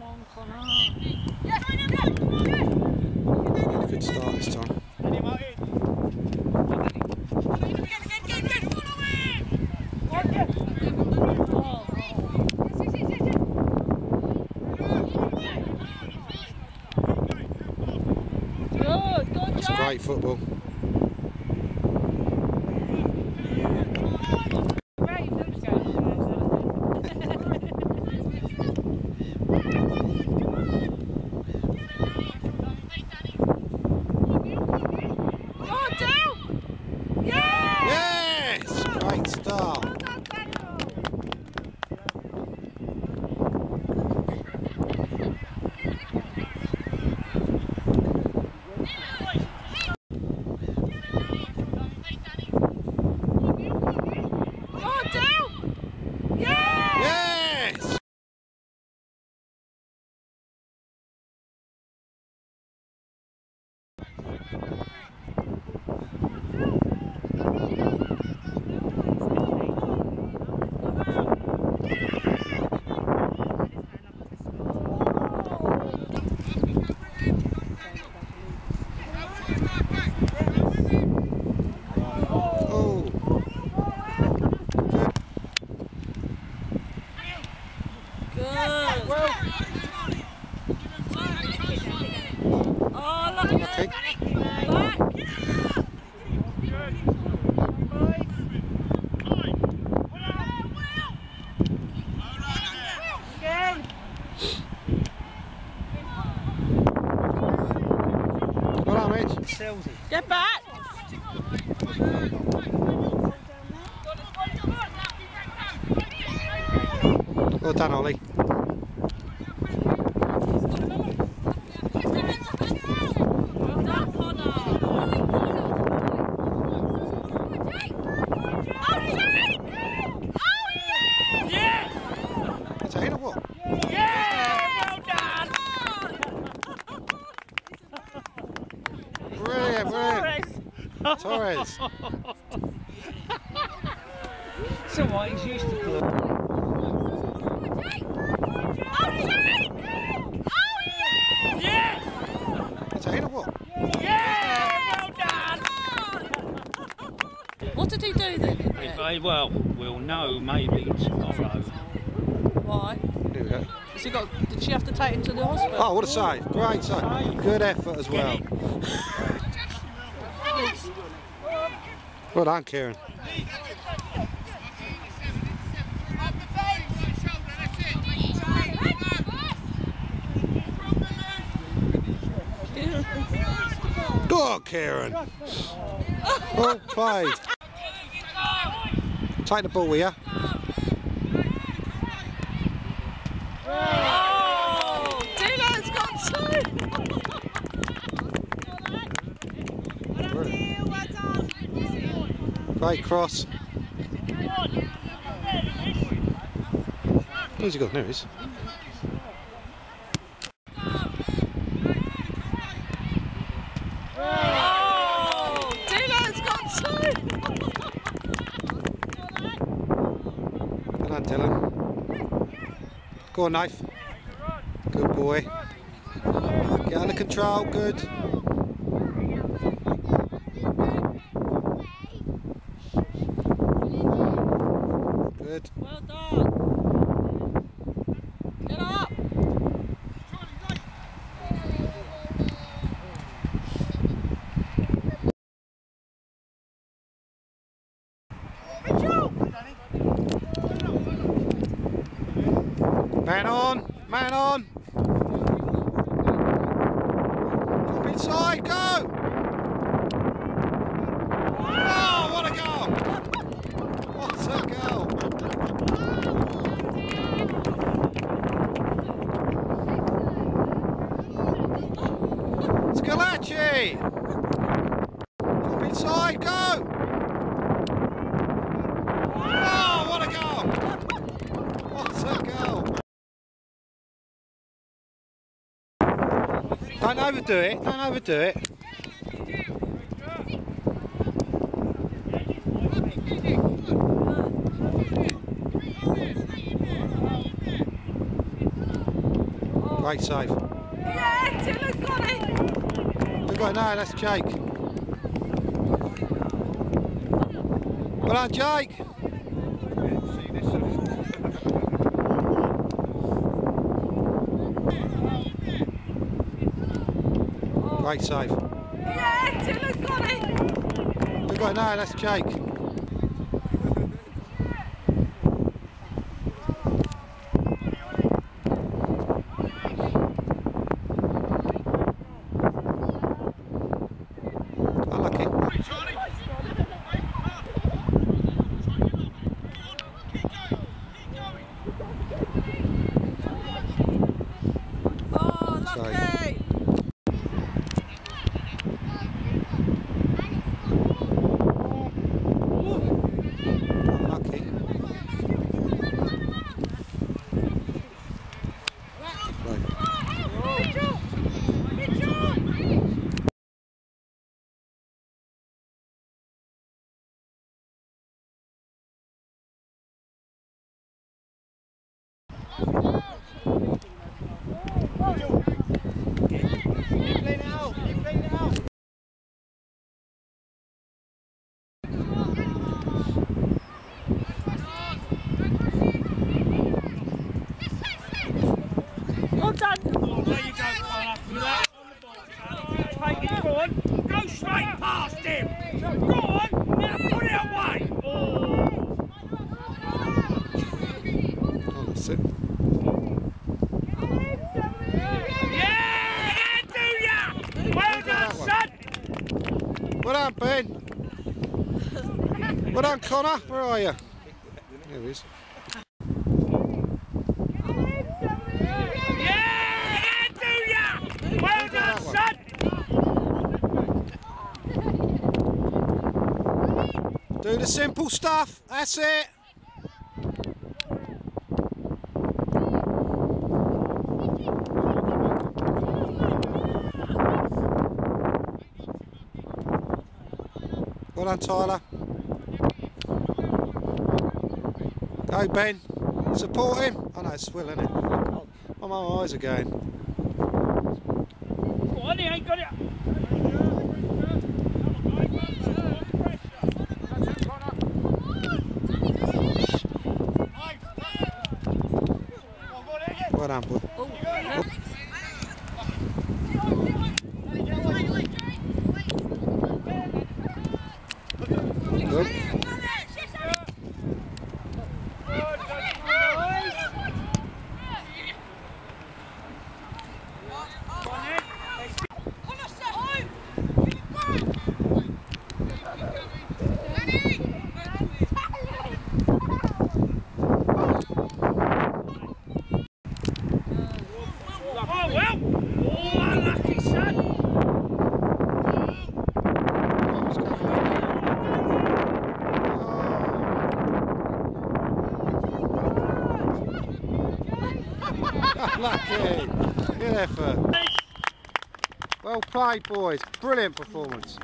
Come on. Good start this time. Great football. Go on, down. Yeah. Yes! Great start. Go on, down. Yeah. Yes! Oh, Good. Oh, look at okay. Back. Well done, Mitch. Get back. Well done, Ollie. Well done, Connor. That's a hit or what? Brilliant, brilliant. Torres. So what? He's used to blue. That's a hit or what? What did he do then? If they, well, we'll know maybe tomorrow. Why? Here we go. Has he got? Did she have to take him to the hospital? Oh, what a save. Great save. Good effort as well. Well done, Kieran. Good, Kieran. Oh, well played. Take the ball, will ya? Oh, Dylan's got two. Great cross. Who's he got? There he is. Oh, Dylan's got two. Done, Dylan. Go on, knife. Good boy. Get under control. Good. Well done. Get up. Man on. Man on. Up inside, go! Oh, what a goal! What a goal! Don't overdo it, don't overdo it. Great save. Yeah, Dylan's got it. Who got now? That's Jake. Well done, Jake. Great save. Yeah, Dylan's got it. Who got now? That's Jake. Unlucky. Oh, Sorry. lucky. Unlucky. Right. Well done. Oh, there you go, Connor. Relax on the ball, son. Take it, go on. Go straight past him. Go on. Now put it away. Oh. Oh, that's it. Yeah, that do ya. Well done, son. Well done, Ben. Well done, Connor. Where are you? There he is. Yeah, do ya. Well done, son. Do the simple stuff. That's it. Well done, Tyler. Go, Ben. Support him. I know it's Will, isn't it? Oh, my eyes are going. Go on, he ain't got it. Well done, boy. Oh, Good. Oh, well. Oh, unlucky, son. Good effort. Well played, boys. Brilliant performance.